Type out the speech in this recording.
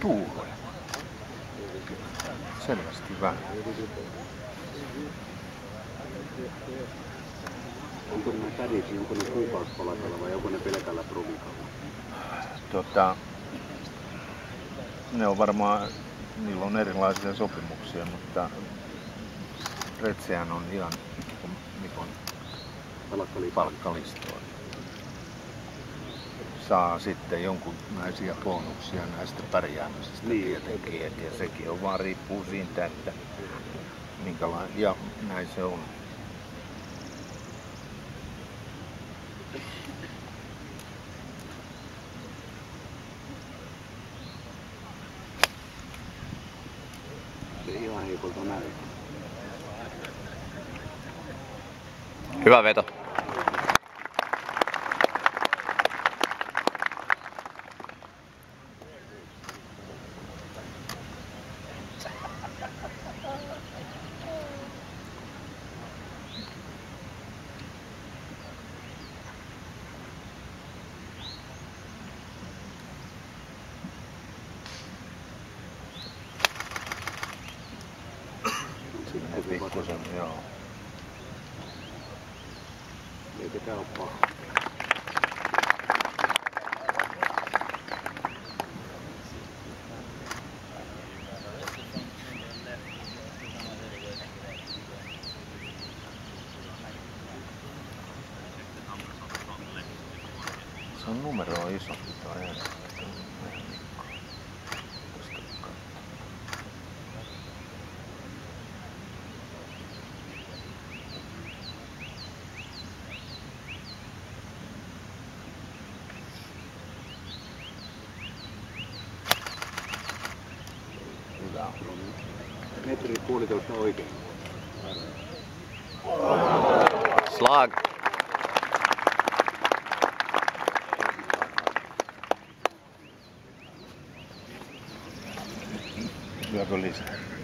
tuuhoja. Selvästi vähän. Onko nämä tädit, onko ne kuukausipalatella vai onko ne pelkällä provikalla? Tota, ne on varmaan, niillä on erilaisia sopimuksia, mutta Retsehän on ihan niin Mikon palkkalistoilla. Saa sitten jonkunlaisia bonuksia näistä pärjäämisestä Niin. tietenkin, et, ja sekin on vaan riippuu siitä, että minkälainen, ja näin se on. Se ihan heikolta näyttää. Hyvä veto. 不怎么样，那个大夫。算 number 了，我算。Hyvä. Metri puolitoista oikein. Slag. Lyökö lisää?